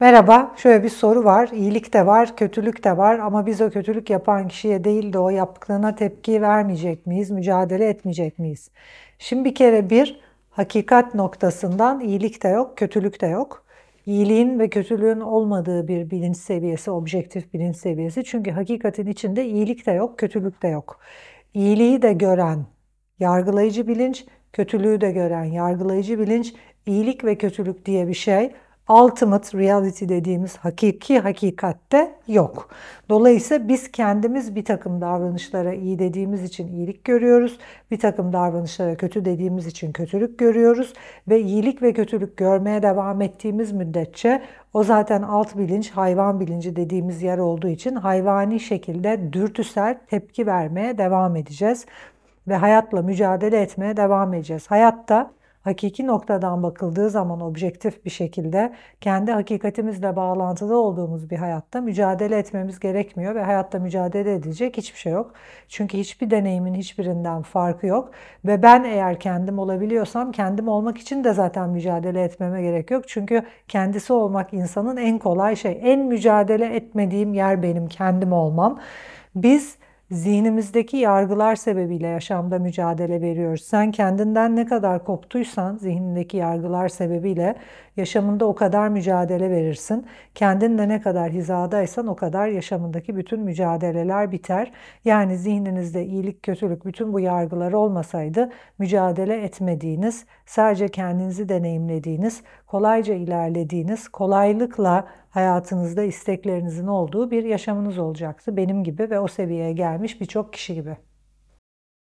Merhaba, şöyle bir soru var. İyilik de var, kötülük de var ama biz o kötülük yapan kişiye değil de o yaptığına tepki vermeyecek miyiz, mücadele etmeyecek miyiz? Şimdi bir kere bir, hakikat noktasından iyilik de yok, kötülük de yok. İyiliğin ve kötülüğün olmadığı bir bilinç seviyesi, objektif bilinç seviyesi. Çünkü hakikatin içinde iyilik de yok, kötülük de yok. İyiliği de gören yargılayıcı bilinç, kötülüğü de gören yargılayıcı bilinç, iyilik ve kötülük diye bir şey ultimate reality dediğimiz hakiki hakikatte yok. Dolayısıyla biz kendimiz bir takım davranışlara iyi dediğimiz için iyilik görüyoruz. Bir takım davranışlara kötü dediğimiz için kötülük görüyoruz. Ve iyilik ve kötülük görmeye devam ettiğimiz müddetçe o zaten alt bilinç, hayvan bilinci dediğimiz yer olduğu için hayvani şekilde dürtüsel tepki vermeye devam edeceğiz. Ve hayatla mücadele etmeye devam edeceğiz. Hayatta hakiki noktadan bakıldığı zaman objektif bir şekilde kendi hakikatimizle bağlantılı olduğumuz bir hayatta mücadele etmemiz gerekmiyor ve hayatta mücadele edilecek hiçbir şey yok. Çünkü hiçbir deneyimin hiçbirinden farkı yok ve ben eğer kendim olabiliyorsam kendim olmak için de zaten mücadele etmeme gerek yok. Çünkü kendisi olmak insanın en kolay şey. En mücadele etmediğim yer benim kendim olmam. Biz zihnimizdeki yargılar sebebiyle yaşamda mücadele veriyoruz. Sen kendinden ne kadar koptuysan zihnindeki yargılar sebebiyle yaşamında o kadar mücadele verirsin. Kendinle ne kadar hizadaysan o kadar yaşamındaki bütün mücadeleler biter. Yani zihninizde iyilik, kötülük, bütün bu yargılar olmasaydı mücadele etmediğiniz, sadece kendinizi deneyimlediğiniz, kolayca ilerlediğiniz, kolaylıkla hayatınızda isteklerinizin olduğu bir yaşamınız olacaktı. Benim gibi ve o seviyeye gelmiş birçok kişi gibi.